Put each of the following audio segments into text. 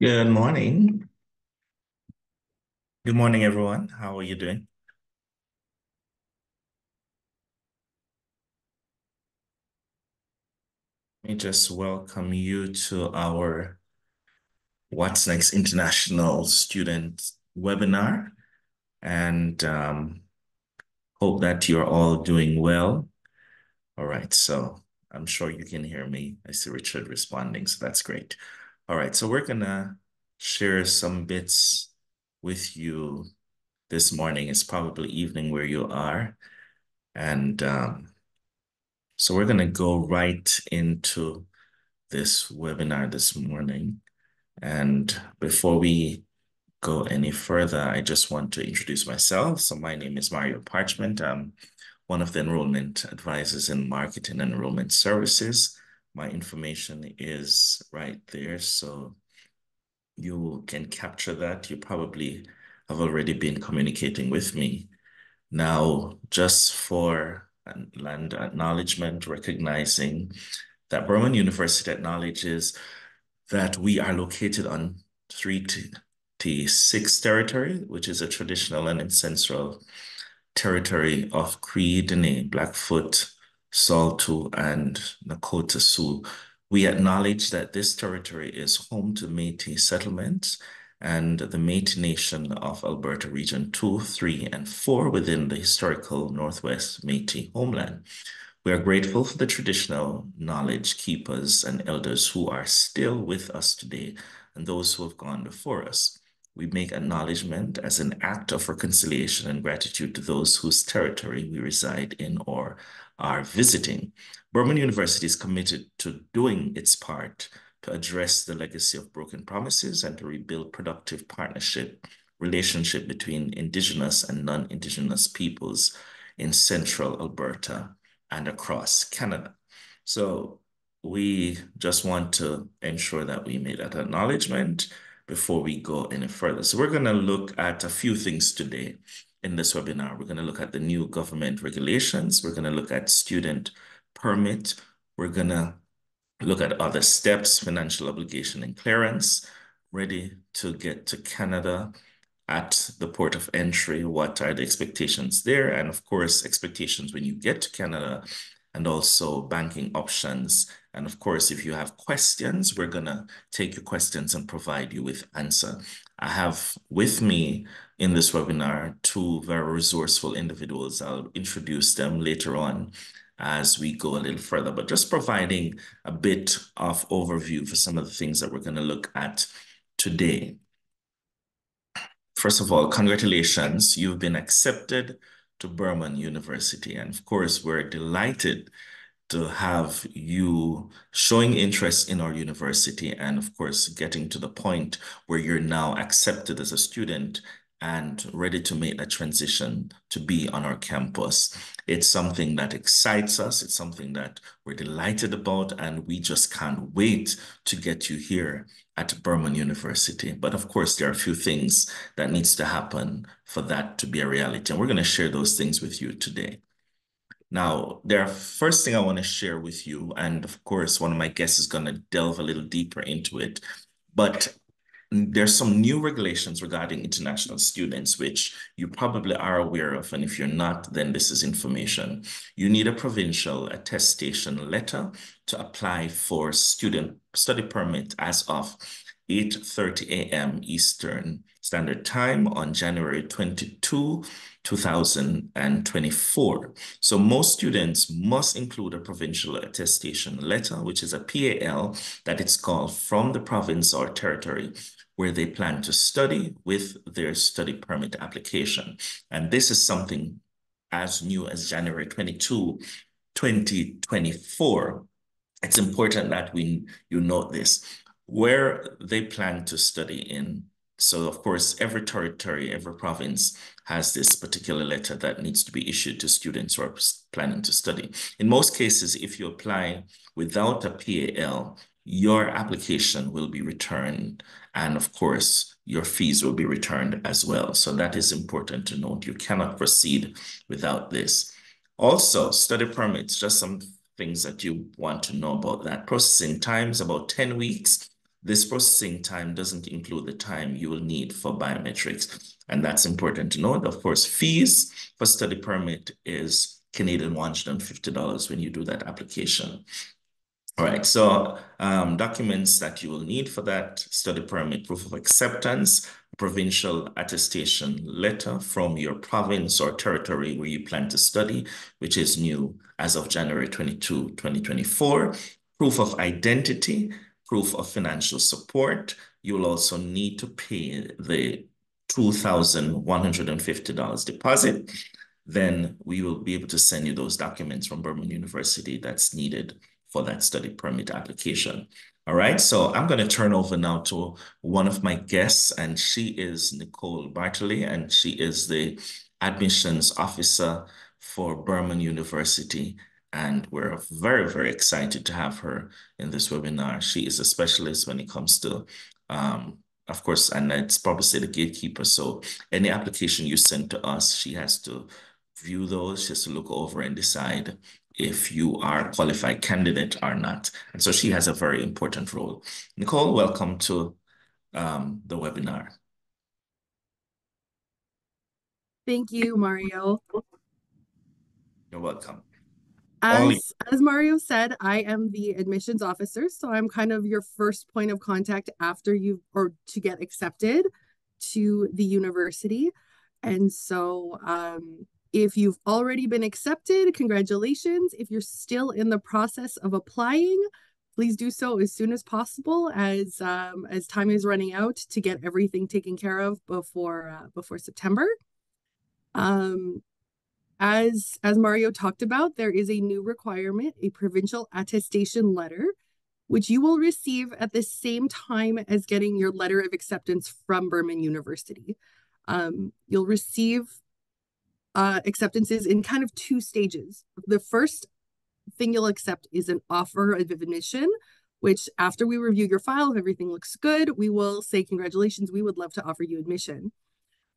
Good morning. Good morning, everyone. How are you doing? Let me just welcome you to our What's Next International Student webinar and um, hope that you're all doing well. All right, so I'm sure you can hear me. I see Richard responding, so that's great. All right, so we're gonna share some bits with you this morning. It's probably evening where you are. And um, so we're gonna go right into this webinar this morning. And before we go any further, I just want to introduce myself. So my name is Mario Parchment. I'm one of the enrollment advisors in marketing and enrollment services. My information is right there. So you can capture that. You probably have already been communicating with me. Now, just for land acknowledgement, recognizing that Burman University acknowledges that we are located on Treaty 6 territory, which is a traditional and ancestral territory of Cree, Dene, Blackfoot, Saulteaux, and Nakota Sioux. We acknowledge that this territory is home to Métis settlements and the Métis Nation of Alberta Region 2, 3, and 4 within the historical Northwest Métis homeland. We are grateful for the traditional knowledge keepers and elders who are still with us today and those who have gone before us. We make acknowledgement as an act of reconciliation and gratitude to those whose territory we reside in or are visiting. Burman University is committed to doing its part to address the legacy of broken promises and to rebuild productive partnership relationship between Indigenous and non-Indigenous peoples in central Alberta and across Canada. So we just want to ensure that we made that acknowledgement before we go any further. So we're going to look at a few things today in this webinar. We're going to look at the new government regulations. We're going to look at student permit. We're going to look at other steps, financial obligation and clearance, ready to get to Canada, at the port of entry, what are the expectations there? And of course, expectations when you get to Canada and also banking options. And of course, if you have questions, we're gonna take your questions and provide you with answer. I have with me in this webinar, two very resourceful individuals. I'll introduce them later on as we go a little further, but just providing a bit of overview for some of the things that we're gonna look at today. First of all, congratulations. You've been accepted to Burman University. And of course, we're delighted to have you showing interest in our university and of course, getting to the point where you're now accepted as a student and ready to make that transition to be on our campus. It's something that excites us. It's something that we're delighted about, and we just can't wait to get you here at Burman University. But of course, there are a few things that needs to happen for that to be a reality, and we're going to share those things with you today. Now, the first thing I want to share with you, and of course, one of my guests is going to delve a little deeper into it, but there's some new regulations regarding international students, which you probably are aware of. And if you're not, then this is information. You need a provincial attestation letter to apply for student study permit as of 8.30 a.m. Eastern Standard Time on January 22, 2024. So most students must include a provincial attestation letter, which is a PAL that it's called from the province or territory where they plan to study with their study permit application. And this is something as new as January 22, 2024. It's important that we you note this, where they plan to study in. So of course, every territory, every province has this particular letter that needs to be issued to students who are planning to study. In most cases, if you apply without a PAL, your application will be returned. And of course, your fees will be returned as well. So that is important to note. You cannot proceed without this. Also, study permits, just some things that you want to know about that. Processing times about 10 weeks. This processing time doesn't include the time you will need for biometrics. And that's important to note. Of course, fees for study permit is Canadian $150 when you do that application. All right, so um, documents that you will need for that study permit, proof of acceptance, provincial attestation letter from your province or territory where you plan to study, which is new as of January 22, 2024, proof of identity, proof of financial support. You will also need to pay the $2,150 deposit. Then we will be able to send you those documents from Burman University that's needed for that study permit application. All right, so I'm going to turn over now to one of my guests, and she is Nicole Bartley, and she is the admissions officer for Burman University. And we're very, very excited to have her in this webinar. She is a specialist when it comes to, um, of course, and it's probably the gatekeeper. So any application you send to us, she has to view those, she has to look over and decide if you are a qualified candidate or not. And so she has a very important role. Nicole, welcome to um, the webinar. Thank you, Mario. You're welcome. As, as Mario said, I am the admissions officer, so I'm kind of your first point of contact after you or to get accepted to the university. And so um, if you've already been accepted, congratulations. If you're still in the process of applying, please do so as soon as possible as um, as time is running out to get everything taken care of before uh, before September. Um, as as Mario talked about, there is a new requirement, a provincial attestation letter, which you will receive at the same time as getting your letter of acceptance from Burman University. Um, you'll receive uh, acceptances in kind of two stages. The first thing you'll accept is an offer of admission, which after we review your file, if everything looks good, we will say, congratulations, we would love to offer you admission.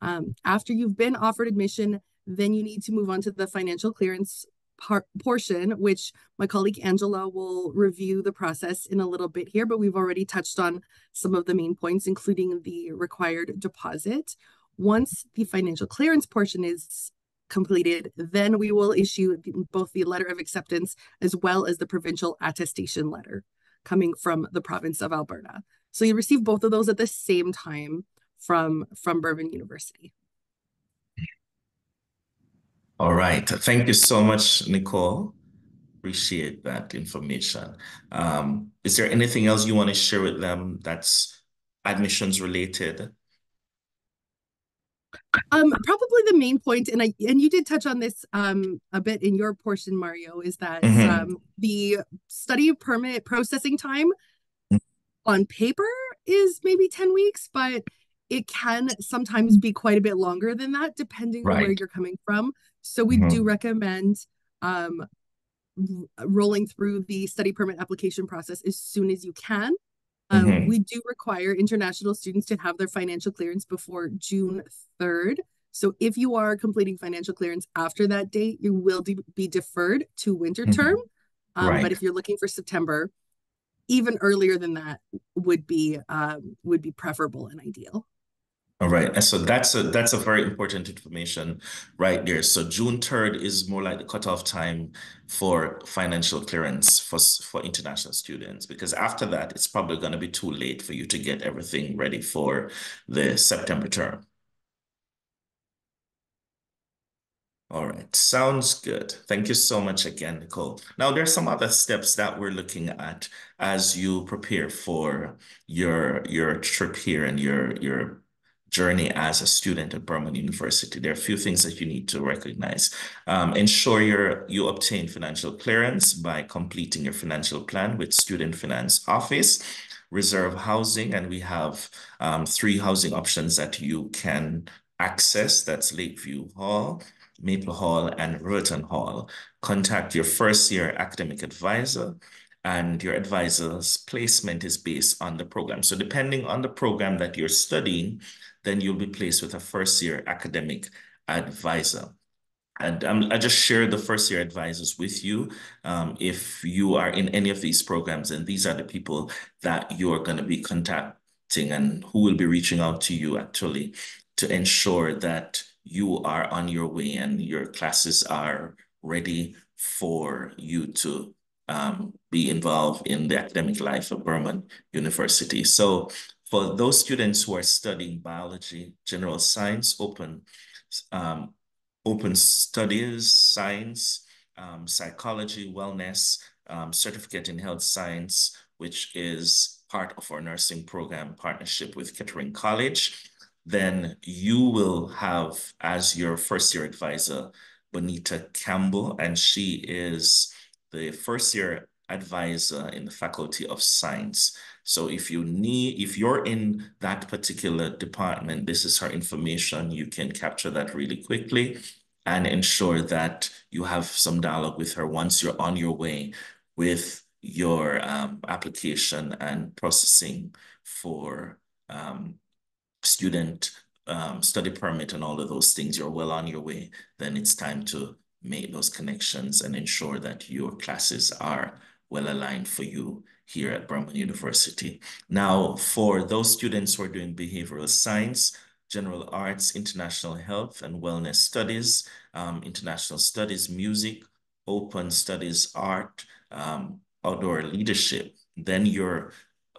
Um, after you've been offered admission, then you need to move on to the financial clearance part portion, which my colleague Angela will review the process in a little bit here, but we've already touched on some of the main points, including the required deposit. Once the financial clearance portion is completed, then we will issue both the letter of acceptance as well as the provincial attestation letter coming from the province of Alberta. So you receive both of those at the same time from, from Burman University. All right. Thank you so much, Nicole. Appreciate that information. Um, is there anything else you want to share with them that's admissions related? Um, probably the main point, and I and you did touch on this um a bit in your portion, Mario, is that mm-hmm. um the study permit processing time mm-hmm. on paper is maybe 10 weeks, but it can sometimes be quite a bit longer than that, depending right. on where you're coming from. So we mm-hmm. do recommend um rolling through the study permit application process as soon as you can um, mm-hmm. We do require international students to have their financial clearance before June 3rd. So if you are completing financial clearance after that date, you will de- be deferred to winter mm-hmm. term. Um, right. But if you're looking for September, even earlier than that would be um, would be preferable and ideal. All right. And so that's a that's a very important information right there. So June 3rd is more like the cutoff time for financial clearance for, for international students, because after that, it's probably going to be too late for you to get everything ready for the September term. All right, sounds good. Thank you so much again, Nicole. Now, there are some other steps that we're looking at as you prepare for your your trip here and your your journey as a student at Burman University. There are a few things that you need to recognize. Um, ensure you you obtain financial clearance by completing your financial plan with Student Finance Office. Reserve housing, and we have um, three housing options that you can access. That's Lakeview Hall, Maple Hall, and Riverton Hall. Contact your first year academic advisor and your advisor's placement is based on the program. So depending on the program that you're studying, then you'll be placed with a first year academic advisor. and um, I just share the first year advisors with you. Um, if you are in any of these programs, and these are the people that you're going to be contacting and who will be reaching out to you actually to ensure that you are on your way and your classes are ready for you to um, be involved in the academic life of Burman University. So for those students who are studying biology, general science, open, um, open studies, science, um, psychology, wellness, um, certificate in health science, which is part of our nursing program partnership with Kettering College, then you will have as your first year advisor, Bonita Campbell, and she is the first year advisor in the Faculty of Science. So if you need, if you're in that particular department, this is her information. You can capture that really quickly and ensure that you have some dialogue with her once you're on your way with your um, application and processing for um, student um, study permit and all of those things, you're well on your way, then it's time to make those connections and ensure that your classes are well aligned for you here at Burman University. Now, for those students who are doing behavioral science, general arts, international health and wellness studies, um, international studies, music, open studies, art, um, outdoor leadership, then your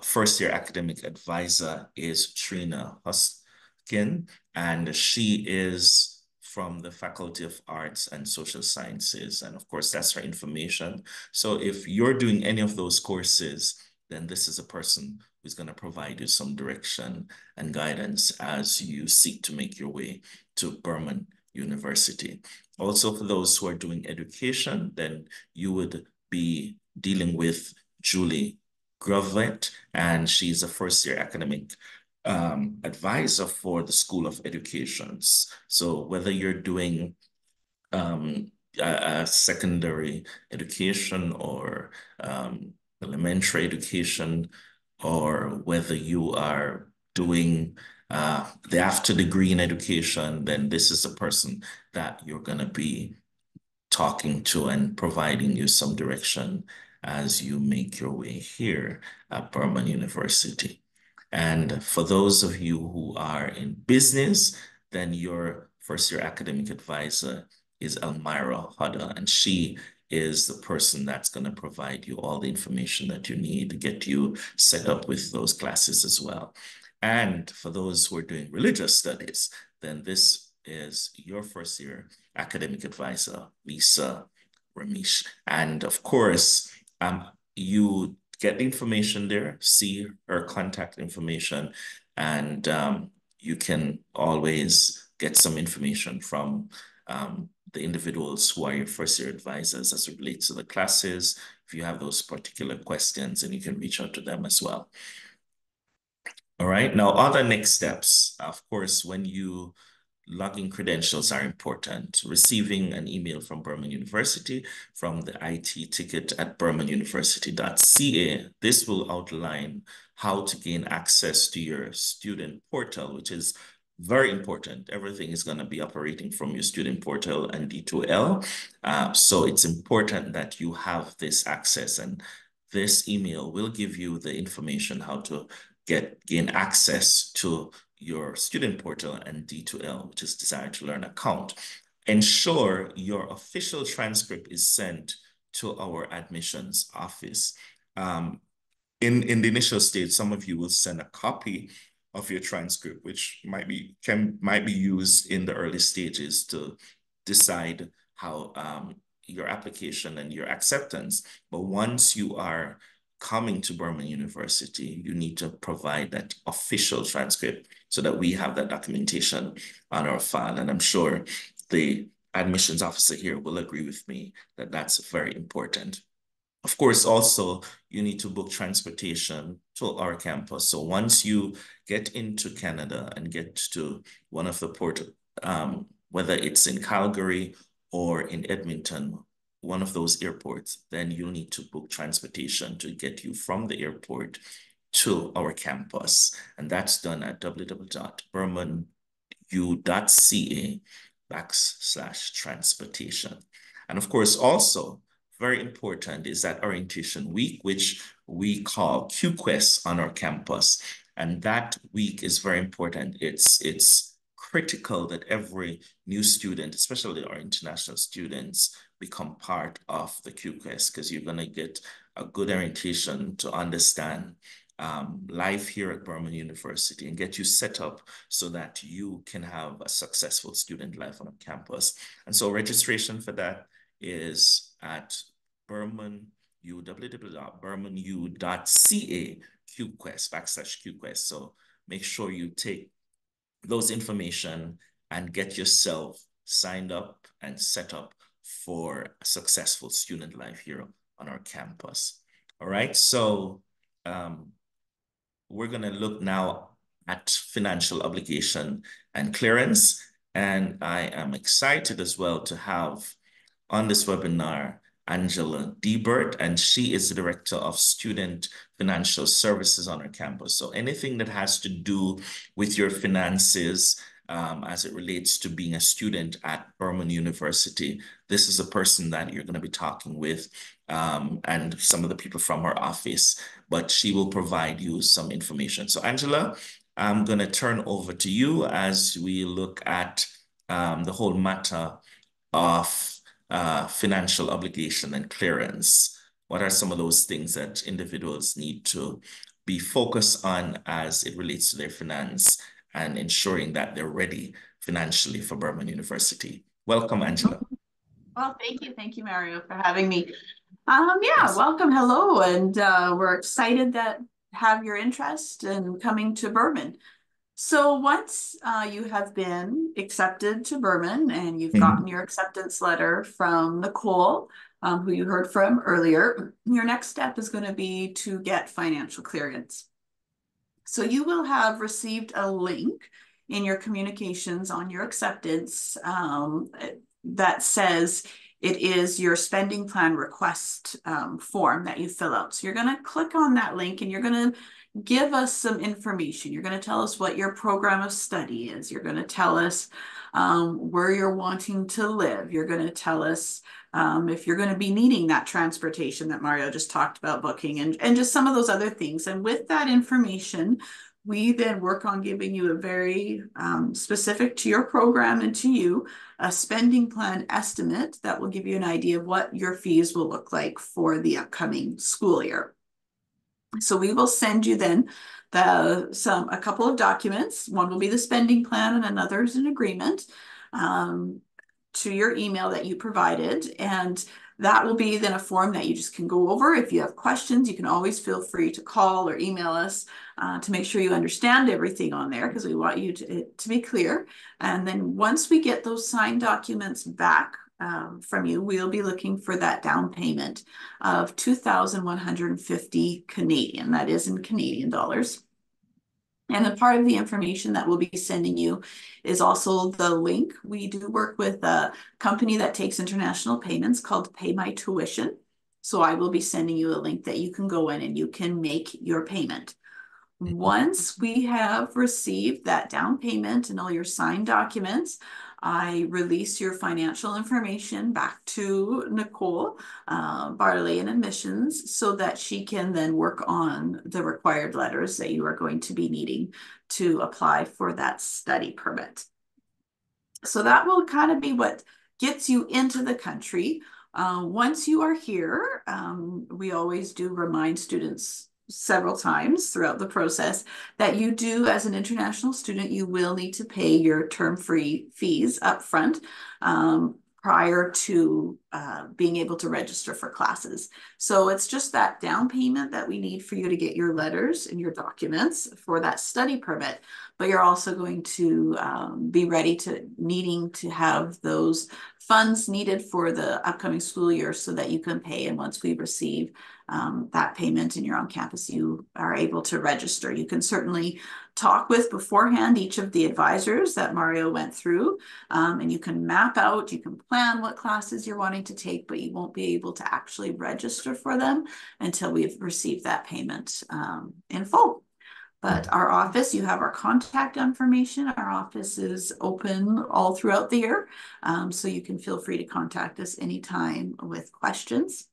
first year academic advisor is Trina Huskin, and she is from the Faculty of Arts and Social Sciences. And of course, that's her information. So if you're doing any of those courses, then this is a person who's going to provide you some direction and guidance as you seek to make your way to Burman University. Also, for those who are doing education, then you would be dealing with Julie Grovet, and she's a first year academic um, advisor for the School of Educations. So whether you're doing um, a, a, secondary education or um, elementary education, or whether you are doing uh, the after degree in education, then this is a person that you're going to be talking to and providing you some direction as you make your way here at Burman University. And for those of you who are in business, then your first year academic advisor is Elmira Hodder, and she is the person that's going to provide you all the information that you need to get you set up with those classes as well. And for those who are doing religious studies, then this is your first year academic advisor, Lisa Ramesh. And of course, um, you get the information there, see her contact information, and um, you can always get some information from um, the individuals who are your first year advisors as it relates to the classes. If you have those particular questions, and you can reach out to them as well. All right, now other next steps, of course, when you login credentials are important. Receiving an email from Burman University from the IT ticket at burmanuniversity.ca. This will outline how to gain access to your student portal, which is very important. Everything is going to be operating from your student portal and D2L. Uh, so it's important that you have this access and this email will give you the information how to get gain access to your student portal and D2L, which is Desire to Learn account. Ensure your official transcript is sent to our admissions office. Um, in, in the initial stage, some of you will send a copy of your transcript, which might be can might be used in the early stages to decide how um, your application and your acceptance. But once you are coming to Burman University, you need to provide that official transcript so that we have that documentation on our file. And I'm sure the admissions officer here will agree with me that that's very important. Of course, also, you need to book transportation to our campus. So once you get into Canada and get to one of the port, um, whether it's in Calgary or in Edmonton, one of those airports, then you'll need to book transportation to get you from the airport to our campus. And that's done at www.burmanu.ca backslash transportation. And of course, also very important is that orientation week, which we call QQuest on our campus. And that week is very important. It's, it's critical that every new student, especially our international students, become part of the QQuest because you're going to get a good orientation to understand um, life here at Burman University and get you set up so that you can have a successful student life on campus. And so registration for that is at Burman, www.burmanu.ca QQuest, backslash QQuest. So make sure you take those information and get yourself signed up and set up for a successful student life here on our campus. All right, so um, we're gonna look now at financial obligation and clearance. And I am excited as well to have on this webinar Angela Debert, and she is the Director of Student Financial Services on our campus. So anything that has to do with your finances um, as it relates to being a student at Burman University, this is a person that you're going to be talking with um, and some of the people from her office, but she will provide you some information. So Angela, I'm going to turn over to you as we look at um, the whole matter of uh, financial obligation and clearance? What are some of those things that individuals need to be focused on as it relates to their finance and ensuring that they're ready financially for Burman University? Welcome, Angela. Well, thank you. Thank you, Mario, for having me. Um, yeah, yes. welcome. Hello. And uh, we're excited that have your interest in coming to Burman. So once uh, you have been accepted to Burman and you've mm-hmm. gotten your acceptance letter from Nicole, um, who you heard from earlier, your next step is going to be to get financial clearance. So you will have received a link in your communications on your acceptance um, that says it is your spending plan request um, form that you fill out. So you're going to click on that link and you're going to give us some information. You're going to tell us what your program of study is. You're going to tell us um, where you're wanting to live. You're going to tell us um, if you're going to be needing that transportation that Mario just talked about booking and, and just some of those other things. And with that information, we then work on giving you a very um, specific to your program and to you a spending plan estimate that will give you an idea of what your fees will look like for the upcoming school year. So we will send you then the some a couple of documents. One will be the spending plan and another is an agreement um, to your email that you provided. And that will be then a form that you just can go over. If you have questions, you can always feel free to call or email us uh, to make sure you understand everything on there because we want you to, to be clear. And then once we get those signed documents back um, from you, we'll be looking for that down payment of 2,150 Canadian. That is in Canadian dollars. And a part of the information that we'll be sending you is also the link. We do work with a company that takes international payments called Pay My Tuition. So I will be sending you a link that you can go in and you can make your payment. Once we have received that down payment and all your signed documents, I release your financial information back to Nicole uh, Bartley in admissions so that she can then work on the required letters that you are going to be needing to apply for that study permit. So that will kind of be what gets you into the country. Uh, once you are here, um, we always do remind students several times throughout the process that you do as an international student you will need to pay your term free fees up front um, prior to uh, being able to register for classes. So it's just that down payment that we need for you to get your letters and your documents for that study permit. But you're also going to um, be ready to needing to have those funds needed for the upcoming school year so that you can pay. And once we receive um, that payment and you're on campus, you are able to register. You can certainly talk with beforehand each of the advisors that Mario went through, um, and you can map out, you can plan what classes you're wanting to take, but you won't be able to actually register for them until we've received that payment um, in full. But our office, you have our contact information. Our office is open all throughout the year. Um, so you can feel free to contact us anytime with questions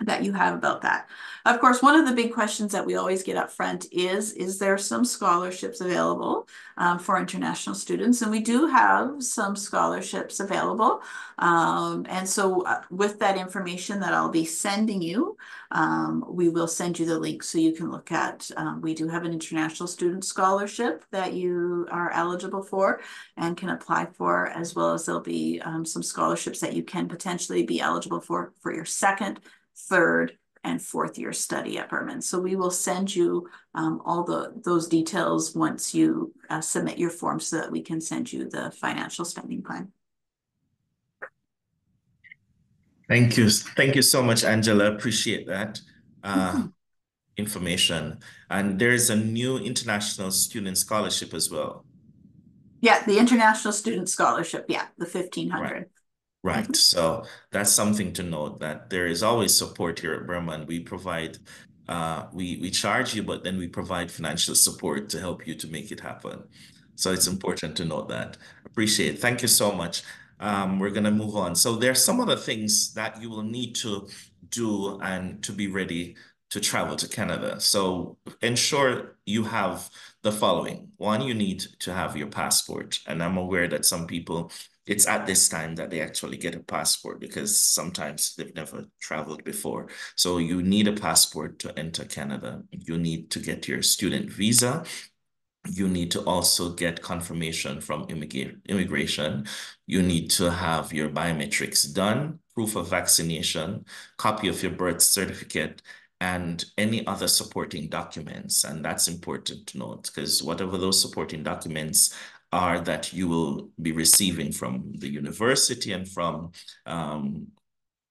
that you have about that. Of course, one of the big questions that we always get up front is, is there some scholarships available um, for international students? And we do have some scholarships available. Um, and so uh, with that information that I'll be sending you, um, we will send you the link so you can look at, um, we do have an international student scholarship that you are eligible for and can apply for, as well as there'll be um, some scholarships that you can potentially be eligible for for your second third, and fourth year study at Burman. So we will send you um, all the those details once you uh, submit your form so that we can send you the financial spending plan. Thank you. Thank you so much, Angela. Appreciate that uh, mm -hmm. information. And there's a new international student scholarship as well. Yeah, the International Student Scholarship. Yeah, the 1500. Right. Right. Mm-hmm. So that's something to note that there is always support here at Burman. We provide, uh, we we charge you, but then we provide financial support to help you to make it happen. So it's important to note that. Appreciate it. Thank you so much. Um, we're gonna move on. So there's some other things that you will need to do and to be ready to travel to Canada. So ensure you have the following. One, you need to have your passport. And I'm aware that some people it's at this time that they actually get a passport because sometimes they've never traveled before. So you need a passport to enter Canada. You need to get your student visa. You need to also get confirmation from immigration. You need to have your biometrics done, proof of vaccination, copy of your birth certificate, and any other supporting documents. And that's important to note because whatever those supporting documents are that you will be receiving from the university and from um,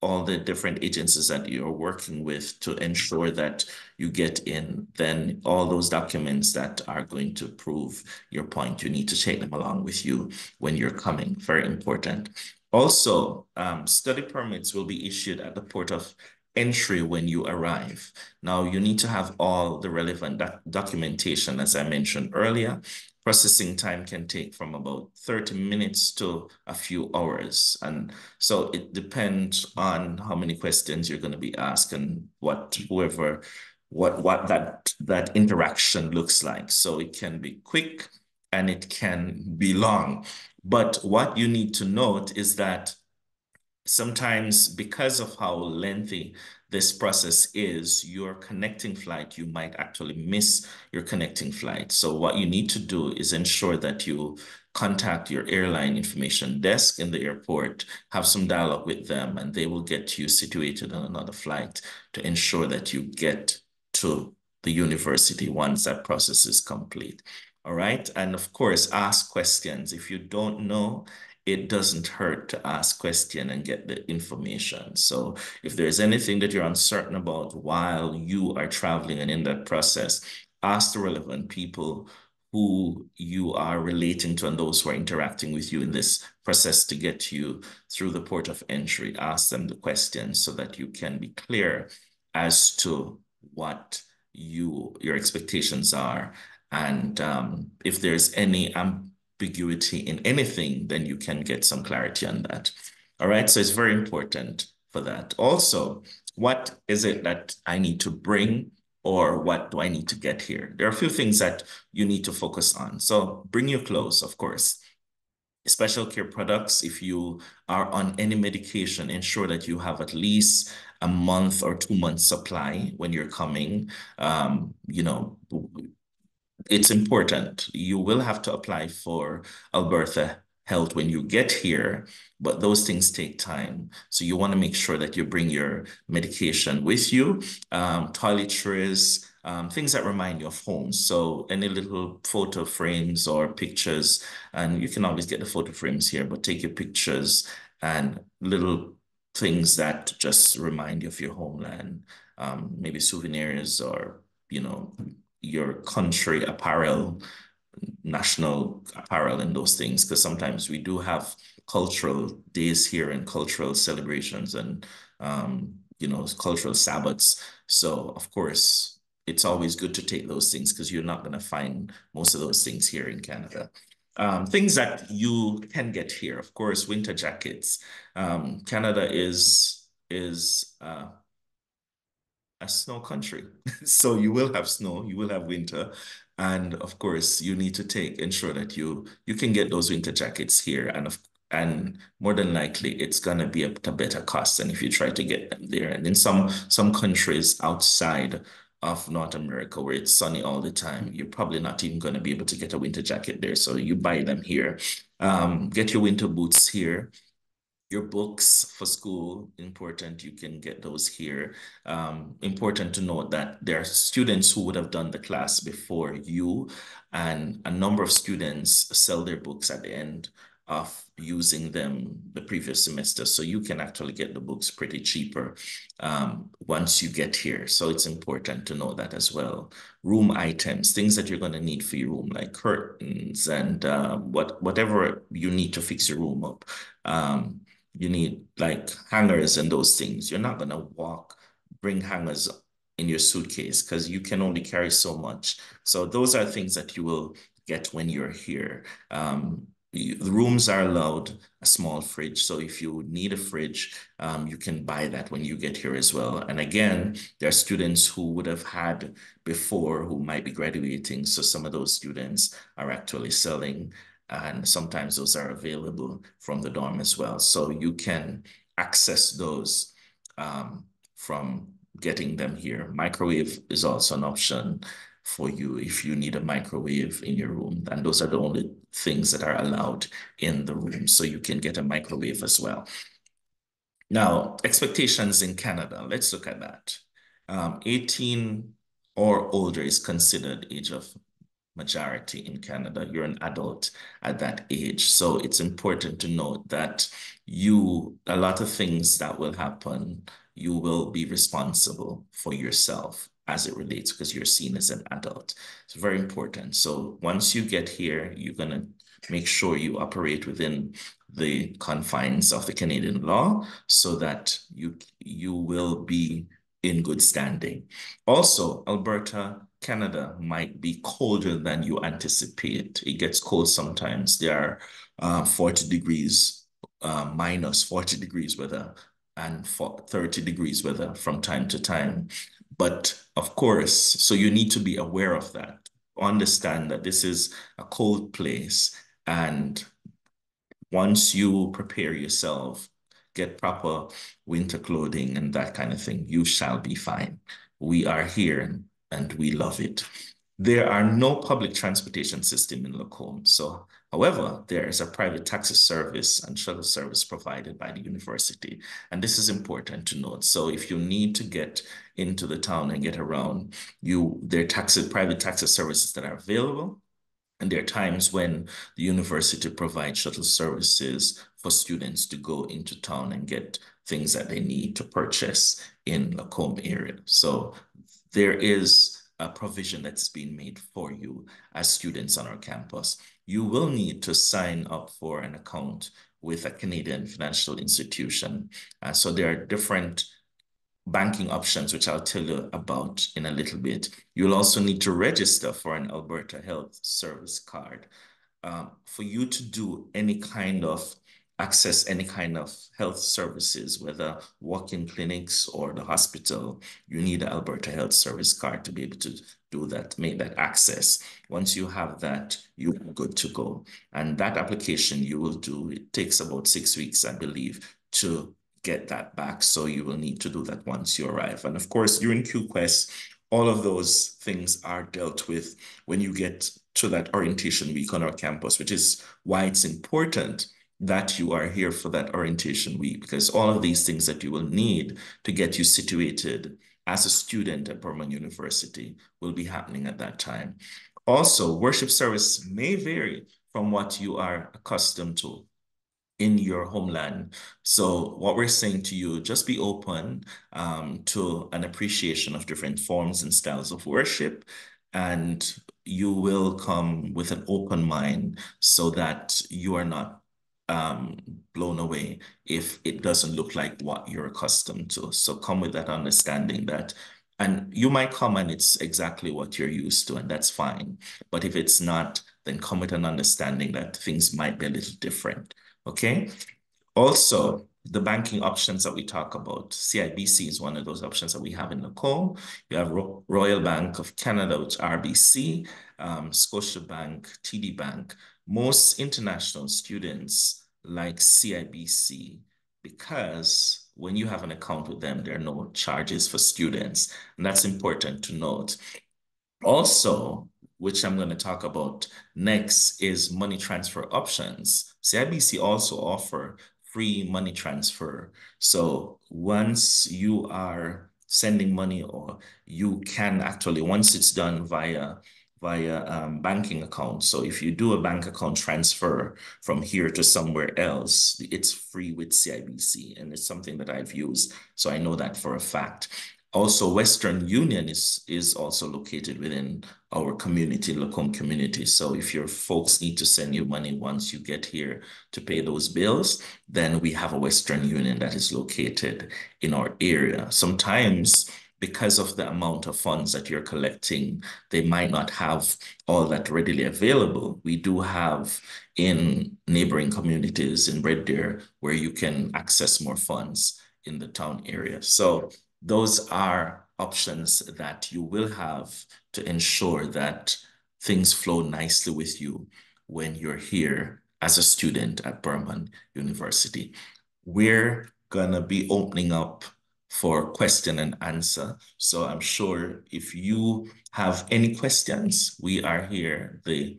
all the different agencies that you're working with to ensure that you get in, then all those documents that are going to prove your point, you need to take them along with you when you're coming. Very important. Also, um, study permits will be issued at the port of entry when you arrive. Now, you need to have all the relevant doc documentation, as I mentioned earlier, processing time can take from about 30 minutes to a few hours. And so it depends on how many questions you're going to be asked and what whoever what what that that interaction looks like. So it can be quick and it can be long. But what you need to note is that sometimes because of how lengthy this process is your connecting flight, you might actually miss your connecting flight. So what you need to do is ensure that you contact your airline information desk in the airport, have some dialogue with them, and they will get you situated on another flight to ensure that you get to the university once that process is complete. All right. And of course, ask questions. If you don't know, it doesn't hurt to ask question and get the information. So if there's anything that you're uncertain about while you are traveling and in that process, ask the relevant people who you are relating to and those who are interacting with you in this process to get you through the port of entry. Ask them the questions so that you can be clear as to what you your expectations are. And um, if there's any um, ambiguity in anything, then you can get some clarity on that. All right, so it's very important for that. Also, what is it that I need to bring or what do I need to get here? There are a few things that you need to focus on. So bring your clothes, of course. Special care products, if you are on any medication, ensure that you have at least a month or two months supply when you're coming. Um, you know, it's important. You will have to apply for Alberta Health when you get here, but those things take time. So you want to make sure that you bring your medication with you, um, toiletries, um, things that remind you of home. So any little photo frames or pictures, and you can always get the photo frames here, but take your pictures and little things that just remind you of your homeland, um, maybe souvenirs or, you know, your country apparel, national apparel and those things, because sometimes we do have cultural days here and cultural celebrations and, um, you know, cultural Sabbaths. So of course, it's always good to take those things because you're not going to find most of those things here in Canada. Um, things that you can get here, of course, winter jackets. Um, Canada is is uh, a snow country, so you will have snow, you will have winter, and of course, you need to take ensure that you you can get those winter jackets here, and of and more than likely it's going to be a, a better cost than if you try to get them there. And in some some countries outside of North America where it's sunny all the time, you're probably not even going to be able to get a winter jacket there. So you buy them here. Um, get your winter boots here. Your books for school, important, you can get those here. Um, important to note that there are students who would have done the class before you, and a number of students sell their books at the end of using them the previous semester. So you can actually get the books pretty cheaper um, once you get here. So it's important to know that as well. Room items, things that you're going to need for your room, like curtains and uh, what whatever you need to fix your room up. Um, you need like hangers and those things. You're not going to walk, bring hangers in your suitcase because you can only carry so much. So those are things that you will get when you're here. Um, the rooms are allowed a small fridge. So if you need a fridge, um, you can buy that when you get here as well. And again, there are students who would have had before who might be graduating. So some of those students are actually selling and sometimes those are available from the dorm as well. So you can access those um, from getting them here. Microwave is also an option for you if you need a microwave in your room. And those are the only things that are allowed in the room. So you can get a microwave as well. Now, expectations in Canada, let's look at that. Um, 18 or older is considered age of majority in Canada. You're an adult at that age. So it's important to note that you, a lot of things that will happen, you will be responsible for yourself as it relates because you're seen as an adult. It's very important. So once you get here, you're going to make sure you operate within the confines of the Canadian law so that you you will be in good standing. Also, Alberta, Canada might be colder than you anticipate. It gets cold sometimes. There are uh, 40 degrees, uh, minus 40 degrees weather and 30 degrees weather from time to time. But of course, so you need to be aware of that. Understand that this is a cold place. And once you prepare yourself, get proper winter clothing and that kind of thing, you shall be fine. We are here and we love it. There are no public transportation system in Lacombe. So However, there is a private taxi service and shuttle service provided by the university. And this is important to note. So if you need to get into the town and get around, you there are taxi, private taxi services that are available. And there are times when the university provides shuttle services for students to go into town and get things that they need to purchase in Lacombe area. So there is a provision that's being made for you as students on our campus you will need to sign up for an account with a Canadian financial institution. Uh, so there are different banking options, which I'll tell you about in a little bit. You'll also need to register for an Alberta Health Service card. Um, for you to do any kind of access any kind of health services, whether walk-in clinics or the hospital, you need an Alberta Health Service card to be able to do that, make that access. Once you have that, you're good to go. And that application you will do, it takes about six weeks, I believe, to get that back. So you will need to do that once you arrive. And of course, during QQuest, all of those things are dealt with when you get to that orientation week on our campus, which is why it's important that you are here for that orientation week because all of these things that you will need to get you situated as a student at Burman University will be happening at that time. Also, worship service may vary from what you are accustomed to in your homeland. So what we're saying to you, just be open um, to an appreciation of different forms and styles of worship and you will come with an open mind so that you are not um, blown away if it doesn't look like what you're accustomed to. So come with that understanding that and you might come and it's exactly what you're used to, and that's fine. But if it's not, then come with an understanding that things might be a little different. Okay. Also, the banking options that we talk about, CIBC is one of those options that we have in the call. You have Ro Royal Bank of Canada, which RBC, um, Scotiabank, TD Bank. Most international students like CIBC because when you have an account with them, there are no charges for students. And that's important to note. Also, which I'm going to talk about next, is money transfer options. CIBC also offer free money transfer. So once you are sending money or you can actually, once it's done via via um, banking account. So if you do a bank account transfer from here to somewhere else, it's free with CIBC and it's something that I've used. So I know that for a fact. Also, Western Union is, is also located within our community, Lacombe community. So if your folks need to send you money once you get here to pay those bills, then we have a Western Union that is located in our area. Sometimes because of the amount of funds that you're collecting, they might not have all that readily available. We do have in neighboring communities in Red Deer where you can access more funds in the town area. So those are options that you will have to ensure that things flow nicely with you when you're here as a student at Burman University. We're gonna be opening up for question and answer. So I'm sure if you have any questions, we are here. The,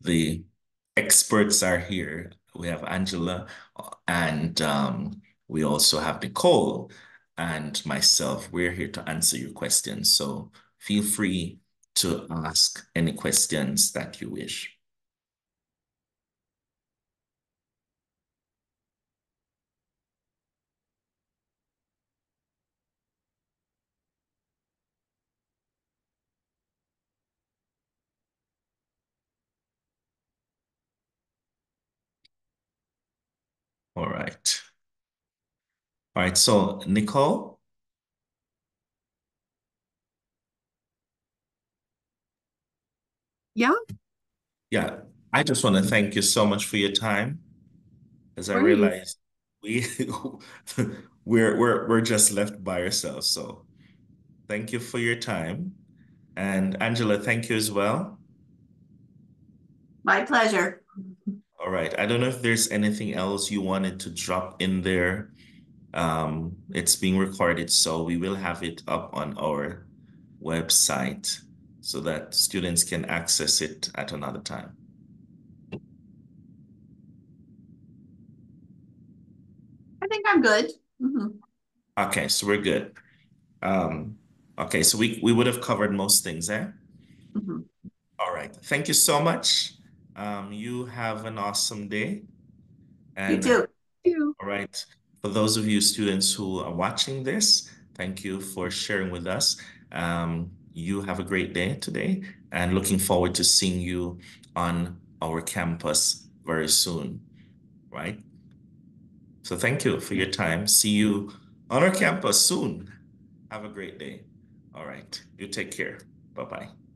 the experts are here. We have Angela and um, we also have Nicole and myself. We're here to answer your questions. So feel free to ask any questions that you wish. All right. All right, so Nicole? Yeah. Yeah, I just want to thank you so much for your time. As I realize we we're we're we're just left by ourselves. So thank you for your time. And Angela, thank you as well. My pleasure. All right. I don't know if there's anything else you wanted to drop in there. Um, it's being recorded, so we will have it up on our website so that students can access it at another time. I think I'm good. Mm -hmm. Okay, so we're good. Um, okay, so we, we would have covered most things, eh? Mm -hmm. All right. Thank you so much. Um, you have an awesome day. And you too. All right. For those of you students who are watching this, thank you for sharing with us. Um, you have a great day today and looking forward to seeing you on our campus very soon, right? So thank you for your time. See you on our campus soon. Have a great day. All right. You take care. Bye-bye.